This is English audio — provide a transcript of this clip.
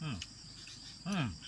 Hmm. Hmm.